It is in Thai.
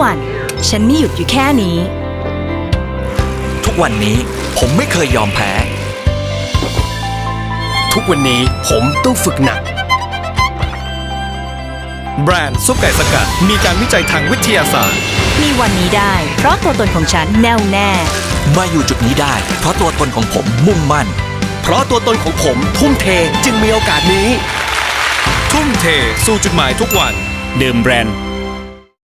วัน ฉันไม่หยุดอยู่แค่นี้ ทุกวันนี้ผมไม่เคยยอมแพ้ ทุกวันนี้ผมต้องฝึกหนัก แบรนด์ซุปไก่สกัด มีการวิจัยทางวิทยาศาสตร์ มีวันนี้ได้ เพราะตัวตนของฉันแน่วแน่ มาอยู่จุดนี้ได้ เพราะตัวตนของผมมุ่งมั่น เพราะตัวตนของผมทุ่มเทจึงมีโอกาสนี้ ทุ่มเทสู่จุดหมายทุกวัน เดิมแบรนด์